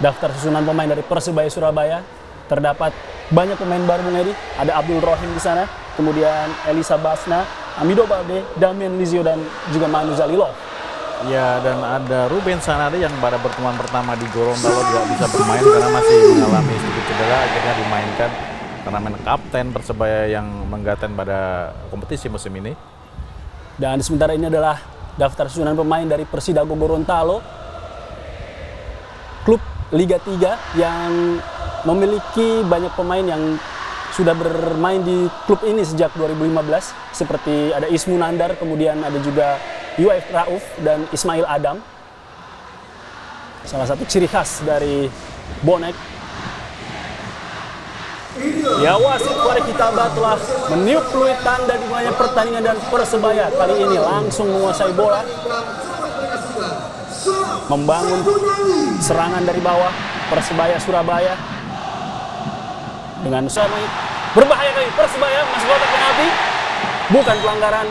daftar susunan pemain dari Persebaya Surabaya. Terdapat banyak pemain baru Bung Edi. Ada Abdul Rohim di sana, kemudian Elisa Basna, Amido Balde, Damian Lizio dan juga Manu Zalilov. Ya dan ada Ruben Sanade yang pada pertemuan pertama di Gorontalo tidak bisa bermain karena masih mengalami sedikit cedera akhirnya dimainkan karena main kapten Persebaya yang menggaten pada kompetisi musim ini. Dan sementara ini adalah daftar susunan pemain dari Persidago Gorontalo. Liga 3 yang memiliki banyak pemain yang sudah bermain di klub ini sejak 2015 seperti ada Ismu Nandar, kemudian ada juga UF Rauf dan Ismail Adam. Salah satu ciri khas dari bonek. Ya wasit Farid Kitaba telah meniup peluit tanda dimulainya pertandingan dan Persebaya kali ini langsung menguasai bola. Membangun serangan dari bawah Persebaya Surabaya. Dengan suara berbahaya kali Persebaya masuk kotak penalti. Bukan pelanggaran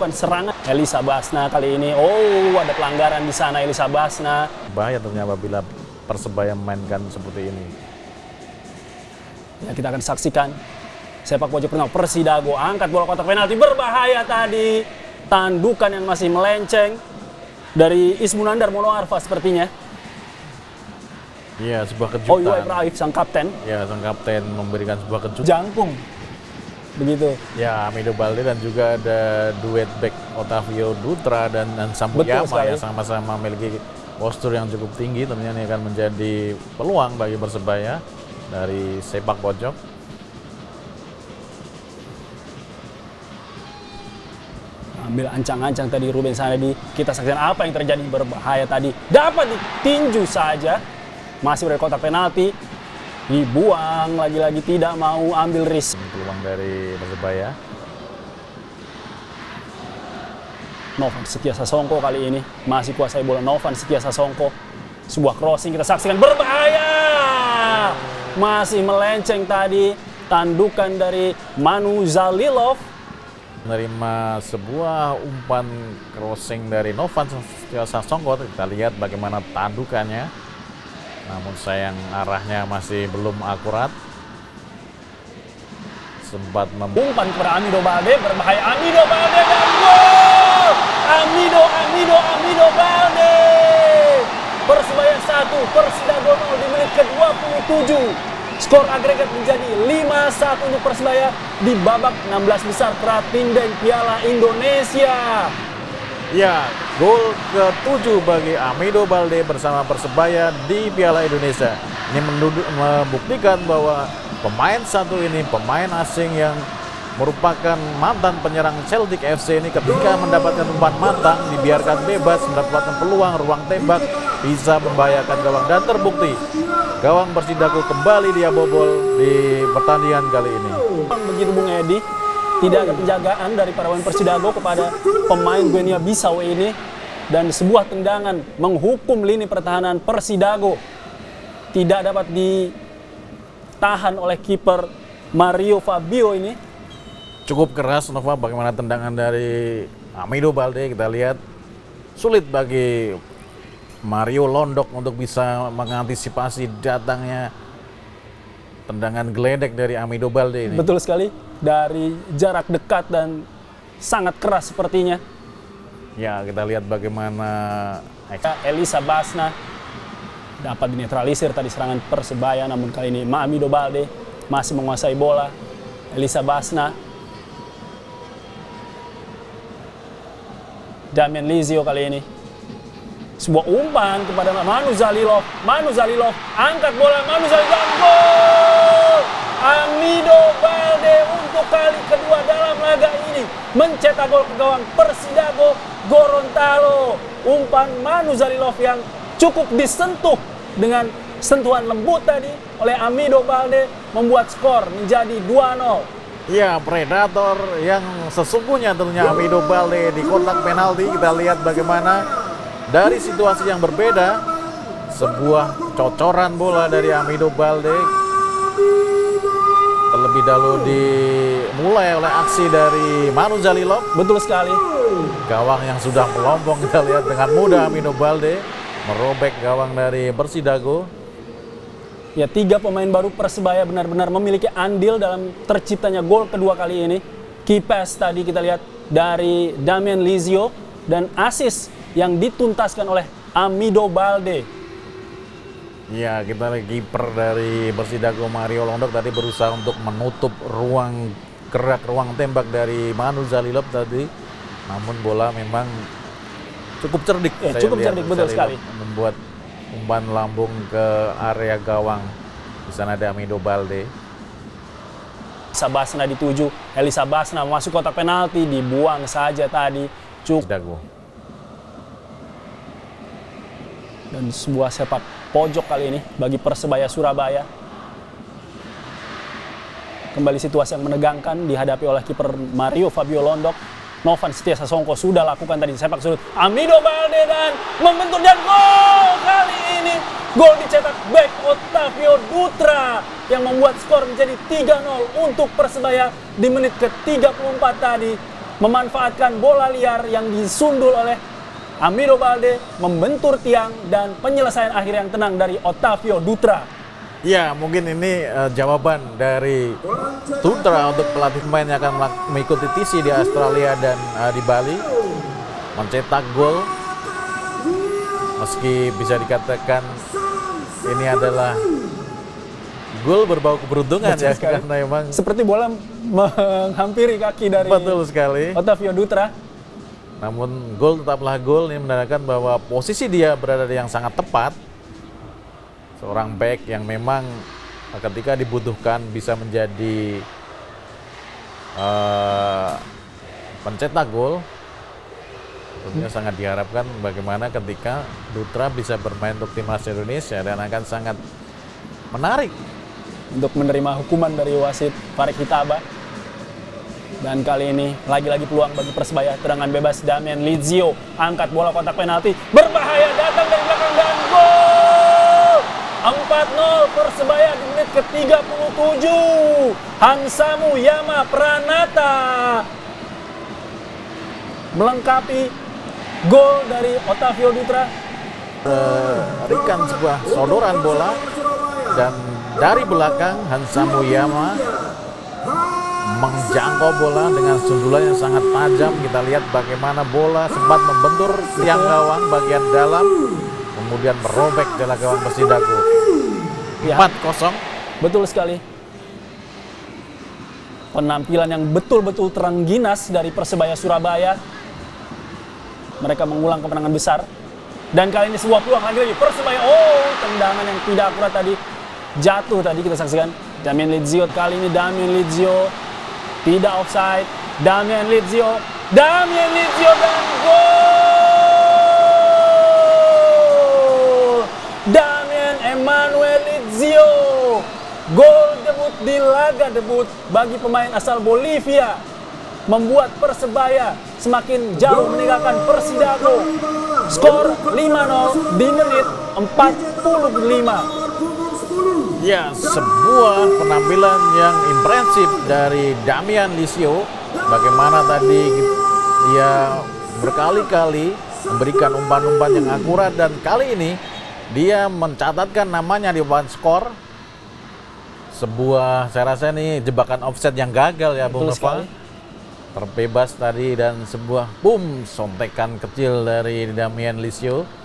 melakukan serangan Elisa Basna kali ini. Oh, ada pelanggaran di sana Elisa Basna. Bahaya tentunya apabila Persebaya memainkan seperti ini. Ya, kita akan saksikan sepak pojok penalti Persidago angkat bola kotak penalti berbahaya tadi. Tandukan yang masih melenceng dari Ismunandar Mono Arfa sepertinya. Iya, sebuah Oh, kejutan. Iwai Raif sang kapten Ya, sang kapten memberikan sebuah kejutan. jangkung. Begitu. Ya, Amido Balde dan juga ada duet back Otavio Dutra dan, dan Sampuyama yang sama-sama memiliki postur yang cukup tinggi. Tentunya ini akan menjadi peluang bagi Persebaya dari sepak pojok. Ambil ancang-ancang tadi Ruben Sanadi. Kita saksikan apa yang terjadi berbahaya tadi. Dapat ditinju saja. Masih dari kotak penalti. Dibuang lagi-lagi tidak mau ambil risk. Peluang dari Persebaya. Novan Setia Sasongko kali ini masih kuasai bola Novan Setia Sasongko. Sebuah crossing kita saksikan berbahaya. Masih melenceng tadi tandukan dari Manu Zalilov. Menerima sebuah umpan crossing dari Novan Sasongko. Kita lihat bagaimana tandukannya. Namun sayang arahnya masih belum akurat. Sempat mem Umpan kepada Amido Balde berbahaya Amido Balde dan gol! Amido Amido Amido Balde. Persebaya 1, Persidago 0 di menit ke-27. Skor agregat menjadi 5-1 untuk Persebaya di babak 16 besar Prapinden Piala Indonesia. Ya, gol ke-7 bagi Amido Balde bersama Persebaya di Piala Indonesia. Ini membuktikan bahwa pemain satu ini, pemain asing yang merupakan mantan penyerang Celtic FC ini ketika mendapatkan umpan matang, dibiarkan bebas, mendapatkan peluang, ruang tembak, bisa membahayakan gawang. Dan terbukti, gawang Persidago kembali dia bobol di pertandingan kali ini. Begitu Bung Edi, tidak ada penjagaan dari para pemain Persidago kepada pemain Guinea Bissau ini dan sebuah tendangan menghukum lini pertahanan Persidago tidak dapat ditahan oleh kiper Mario Fabio ini. cukup keras Nova bagaimana tendangan dari Amido Balde kita lihat sulit bagi Mario Londok untuk bisa mengantisipasi datangnya tendangan geledek dari Amido Balde ini. Betul sekali dari jarak dekat dan sangat keras sepertinya. Ya kita lihat bagaimana Elisa Basna dapat dinetralisir tadi serangan Persebaya namun kali ini Maamido Balde masih menguasai bola. Elisa Basna Damian Lizio kali ini. Sebuah umpan kepada Manu Zalilov. Manu Zalilov angkat bola Manu Zalilov gol! Amido Balde untuk kali kedua dalam laga ini mencetak gol ke gawang Persidago Gorontalo. Umpan Manu Zalilov yang cukup disentuh dengan sentuhan lembut tadi oleh Amido Balde membuat skor menjadi 2-0. Ya predator yang sesungguhnya tentunya Amido Balde di kotak penalti kita lihat bagaimana dari situasi yang berbeda sebuah cocoran bola dari Amido Balde terlebih dahulu dimulai oleh aksi dari Manu Zalilov Betul sekali. Gawang yang sudah melompong kita lihat dengan mudah Amino Balde merobek gawang dari Persidago. Ya, tiga pemain baru Persebaya benar-benar memiliki andil dalam terciptanya gol kedua kali ini. Key pass tadi kita lihat dari Damian Lizio dan assist yang dituntaskan oleh Amido Balde. Ya, kita lihat kiper dari Persidago Mario Londok tadi berusaha untuk menutup ruang gerak ruang tembak dari Manu Zalilov tadi. Namun bola memang cukup cerdik. Ya, saya cukup lihat cerdik, betul Zalilov sekali. Membuat umpan lambung ke area gawang. Di sana ada Amido Balde. Elisa Basna dituju, Elisa Basna masuk kotak penalti, dibuang saja tadi. Cukup Persidago. Dan sebuah sepak pojok kali ini bagi Persebaya Surabaya. Kembali situasi yang menegangkan dihadapi oleh kiper Mario Fabio Londok. Novan Setia Sasongko sudah lakukan tadi sepak sudut. Amido Balde dan membentur dan gol kali ini. Gol dicetak back Otavio Dutra yang membuat skor menjadi 3-0 untuk Persebaya di menit ke-34 tadi. Memanfaatkan bola liar yang disundul oleh Amido Balde membentur tiang dan penyelesaian akhir yang tenang dari Otavio Dutra. Ya, mungkin ini eh, jawaban dari Tutra untuk pelatih pemain yang akan mengikuti TC di Australia dan eh, di Bali. Mencetak gol. Meski bisa dikatakan ini adalah gol berbau keberuntungan Betul ya sekali. karena memang Seperti bola menghampiri kaki dari betul sekali. Otavio Dutra. Namun gol tetaplah gol ini menandakan bahwa posisi dia berada di yang sangat tepat. Seorang back yang memang ketika dibutuhkan bisa menjadi eh, pencetak gol. Tentunya sangat diharapkan bagaimana ketika Dutra bisa bermain untuk timnas Indonesia dan akan sangat menarik untuk menerima hukuman dari wasit Farid Hitaba. Dan kali ini lagi-lagi peluang bagi Persebaya. Tendangan bebas Damian Lizio angkat bola kotak penalti. Berbahaya datang dari belakang dan gol! 4-0 Persebaya di menit ke-37. Hansamu Yama Pranata melengkapi gol dari Otavio Dutra berikan sebuah sodoran bola dan dari belakang Hansa Muyama menjangkau bola dengan sundulan yang sangat tajam. Kita lihat bagaimana bola sempat membentur tiang gawang bagian dalam, kemudian merobek jala gawang Persidago. Ya. 4-0. Betul sekali. Penampilan yang betul-betul terengginas dari Persebaya Surabaya. Mereka mengulang kemenangan besar. Dan kali ini sebuah peluang lagi-lagi. Persebaya, oh tendangan yang tidak akurat tadi. Jatuh tadi kita saksikan. Damian Lizio kali ini Damian Lizio tidak offside. Damian Lizio, Damian Lizio dan gol! Damian Emmanuel Lizio. Gol debut di laga debut bagi pemain asal Bolivia. Membuat Persebaya semakin jauh meninggalkan Persidago. Skor 5-0 di menit 45. Ya, sebuah penampilan yang impresif dari Damian Lisio. Bagaimana tadi dia berkali-kali memberikan umpan-umpan yang akurat dan kali ini dia mencatatkan namanya di papan skor. Sebuah saya rasa ini jebakan offset yang gagal ya Bung Nova. Terbebas tadi dan sebuah boom sontekan kecil dari Damian Lisio.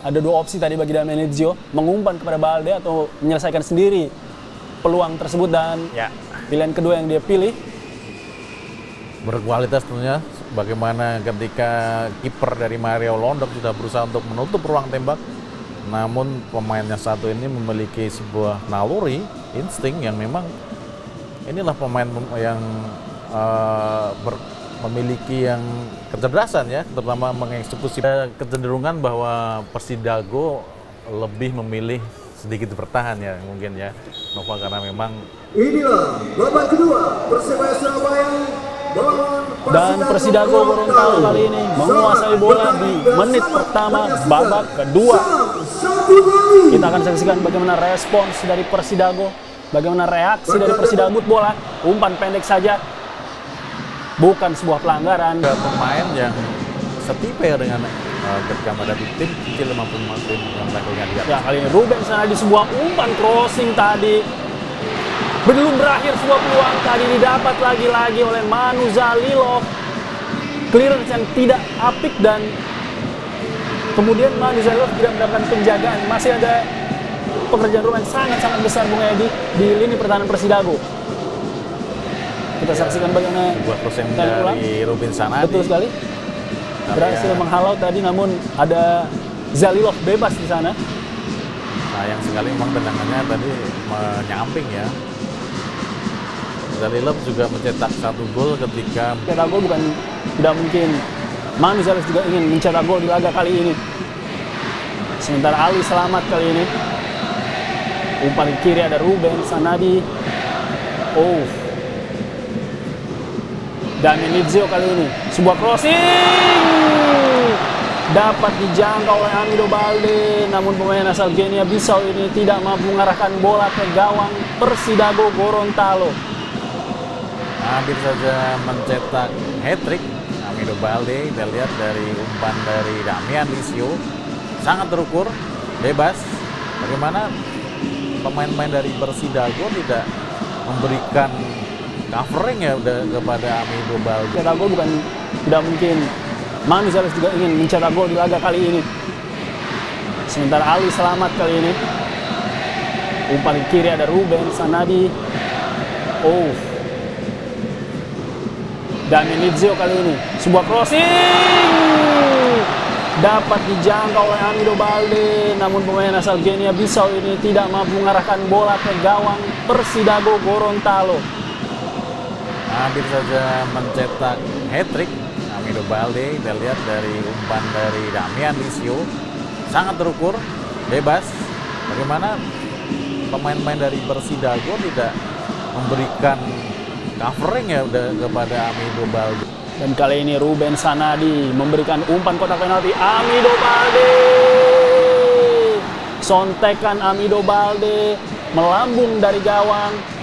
Ada dua opsi tadi bagi Damian Lizio, mengumpan kepada Balde atau menyelesaikan sendiri peluang tersebut dan Ya, pilihan kedua yang dia pilih. Berkualitas tentunya bagaimana ketika kiper dari Mario Londok sudah berusaha untuk menutup ruang tembak namun pemainnya satu ini memiliki sebuah naluri insting yang memang inilah pemain pem- yang eh, ber- memiliki yang kecerdasan ya terutama mengeksekusi Ada kecenderungan bahwa Persidago lebih memilih sedikit bertahan ya mungkin ya Nova karena memang Inilah babak kedua Persebaya Surabaya dan Persidago Gorontalo kali ini menguasai bola di menit pertama babak kedua. Kita akan saksikan bagaimana respons dari Persidago, bagaimana reaksi dari Persidago bola, umpan pendek saja. Bukan sebuah pelanggaran. Ada pemain yang setipe dengan uh, ketika menghadapi tim kecil mampu tim yang levelnya di atas. Ya kali ini Ruben sana di sebuah umpan crossing tadi. Belum berakhir sebuah peluang tadi didapat lagi-lagi oleh Manu Zalilov. Clearance yang tidak apik dan kemudian Manu Zalilov tidak mendapatkan penjagaan. Masih ada pekerjaan rumah yang sangat-sangat besar Bung Edi di lini pertahanan Persidago. Kita saksikan bagaimana Buat ulang. dari Rubin Sanadi. betul sekali berhasil ya. menghalau tadi namun ada Zalilov bebas di sana. Sayang sekali memang tendangannya tadi menyamping ya. Zalilov juga mencetak satu gol ketika Cetak gol bukan tidak mungkin. Manu Zalilov juga ingin mencetak gol di laga kali ini. Sementara Ali selamat kali ini. Umpan kiri ada Ruben Sanadi. Oh. Damian Nizio kali ini. Sebuah crossing. Dapat dijangkau oleh Amido Balde. Namun pemain asal Genia Bissau ini tidak mampu mengarahkan bola ke gawang Persidago Gorontalo. hampir saja mencetak hat-trick Amido Balde kita lihat dari umpan dari Damian Lisio sangat terukur bebas bagaimana pemain-pemain dari Persidago tidak memberikan covering ya udah kepada Amido Balde cetak gol bukan tidak mungkin. Manu Zalilov juga ingin mencetak gol di laga kali ini. Sementara Ali selamat kali ini. Umpan kiri ada Ruben Sanadi. Oh. Damian Nizio kali ini. Sebuah crossing. Dapat dijangkau oleh Amido Balde. Namun pemain asal Genia Bissau ini tidak mampu mengarahkan bola ke gawang Persidago Gorontalo. Hampir saja mencetak hat-trick. Amido Balde kita lihat dari umpan dari Damian Lisio sangat terukur bebas. Bagaimana pemain-pemain dari Persidago tidak memberikan covering ya kepada Amido Balde Dan kali ini Ruben Sanadi memberikan umpan kotak penalti. Amido Balde. Sontekan Amido Balde melambung dari gawang.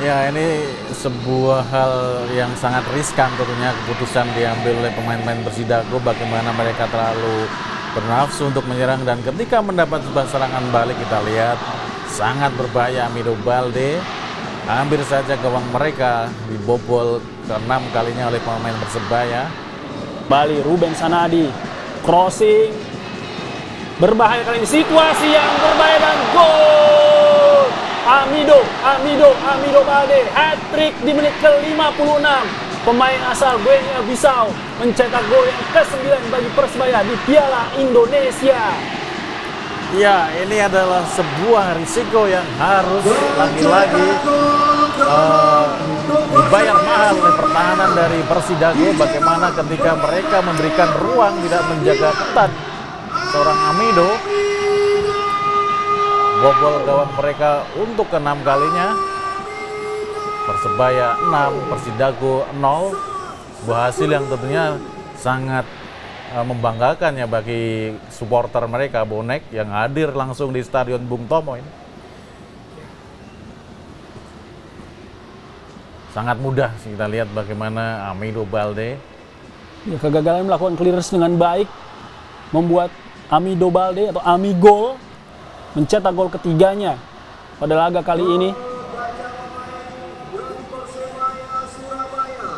Ya ini sebuah hal yang sangat riskan tentunya keputusan diambil oleh pemain-pemain Persidago bagaimana mereka terlalu bernafsu untuk menyerang. Dan ketika mendapat sebuah serangan balik kita lihat sangat berbahaya Amido Balde. Hampir saja gawang mereka dibobol keenam kalinya oleh pemain Persebaya Bali Ruben Sanadi crossing. Berbahaya kali ini situasi yang berbahaya dan gol Amido Amido Amido Balde hat trick di menit ke-56. Pemain asal Guinea Bissau mencetak gol yang ke-9 bagi Persebaya di Piala Indonesia. Ya ini adalah sebuah risiko yang harus lagi-lagi eh, dibayar mahal oleh pertahanan dari Persidago. Bagaimana ketika mereka memberikan ruang tidak menjaga ketat seorang Amido bobol gawang mereka untuk keenam kalinya. Persebaya 6 Persidago 0 sebuah hasil yang tentunya sangat eh, membanggakan ya bagi supporter mereka bonek yang hadir langsung di Stadion Bung Tomo ini. Sangat mudah sih kita lihat bagaimana Amido Balde. Ya, kegagalan melakukan clearance dengan baik membuat Amido Balde atau Amigol mencetak gol ketiganya pada laga kali ini. Persebaya Surabaya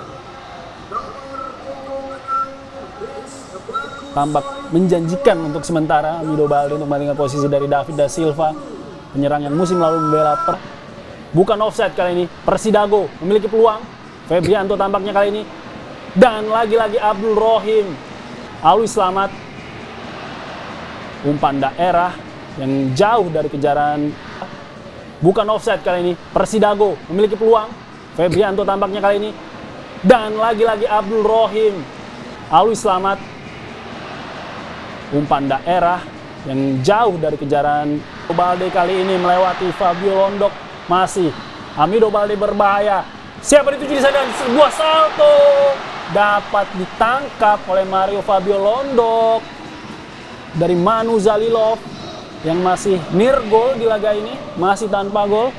nomor punggung 6 Rizky Bagus Tampak menjanjikan untuk sementara Amido Balde untuk menggantikan posisi dari David da Silva. Penyerang yang musim lalu membela per bukan offside kali ini Persidago memiliki peluang. Febrianto tampaknya kali ini. Dan lagi-lagi Abdul Rohim. Alwi selamat. Umpan daerah yang jauh dari kejaran. Bukan offside kali ini Persidago memiliki peluang. Febrianto tampaknya kali ini. Dan lagi-lagi Abdul Rohim. Alwi selamat. Umpan daerah yang jauh dari kejaran. Balde kali ini melewati Fabio Londok. Masih Amido Balde berbahaya. Siapa dituju di sana sebuah salto. Dapat ditangkap oleh Mario Fabio Londok. Dari Manu Zalilov yang masih near goal di laga ini masih tanpa gol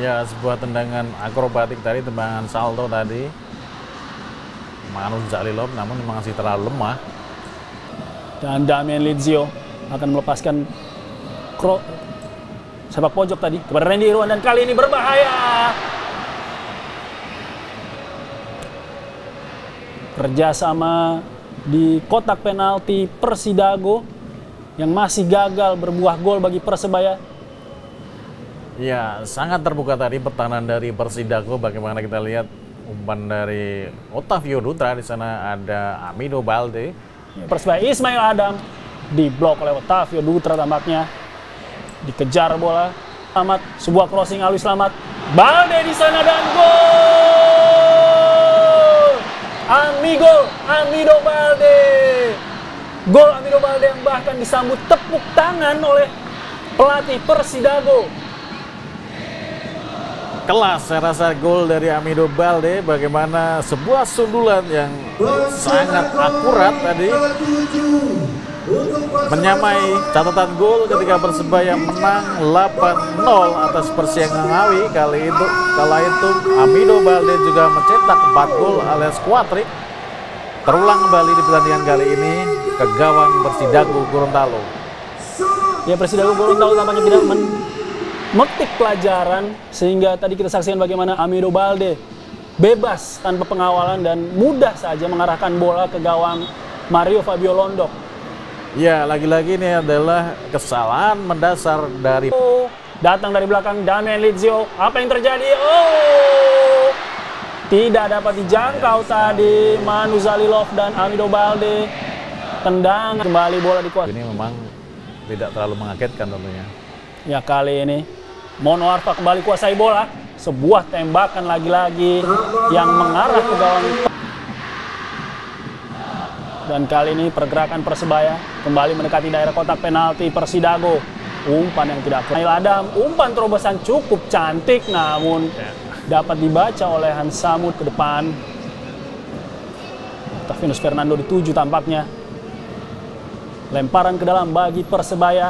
Ya, sebuah tendangan akrobatik tadi, tendangan salto tadi. Manu Zalilov namun masih terlalu lemah. Dan Damian Lizio akan melepaskan kro sepak pojok tadi kepada Randy Irwan dan kali ini berbahaya. Kerjasama di kotak penalti Persidago yang masih gagal berbuah gol bagi Persebaya. Ya, sangat terbuka tadi pertahanan dari Persidago. Bagaimana kita lihat umpan dari Otavio Dutra di sana ada Amido Balde. Persebaya Ismail Adam diblok oleh Otavio Dutra tampaknya. Dikejar bola. Selamat, sebuah crossing Alwi Selamat. Balde di sana dan gol! Amigo, Amido Balde. Gol Amido Balde yang bahkan disambut tepuk tangan oleh pelatih Persidago. Kelas saya rasa gol dari Amido Balde bagaimana sebuah sundulan yang sangat akurat tadi menyamai catatan gol ketika Persebaya menang 8-0 atas Persiangan Ngawi kali itu kala itu Amido Balde juga mencetak 4 gol alias kuatrik terulang kembali di pertandingan kali ini ke gawang Persidago Gorontalo Ya Persidago Gorontalo tampaknya tidak memetik pelajaran sehingga tadi kita saksikan bagaimana Amido Balde bebas tanpa pengawalan dan mudah saja mengarahkan bola ke gawang Mario Fabio Londok. ya lagi-lagi ini adalah kesalahan mendasar dari Oh, datang dari belakang Damian Lizio. Apa yang terjadi? Oh, tidak dapat dijangkau tadi Manu Zalilov dan Amido Balde. Tendang kembali bola dikuasai. ini memang tidak terlalu mengagetkan tentunya Ya kali ini Mono Arfa kembali kuasai bola. Sebuah tembakan lagi-lagi yang mengarah ke gawang. Dan kali ini pergerakan Persebaya kembali mendekati daerah kotak penalti Persidago. Umpan yang tidak Nail Adam, umpan terobosan cukup cantik namun dapat dibaca oleh Hans Samud ke depan. Tavinus Fernando dituju tampaknya. Lemparan ke dalam bagi Persebaya.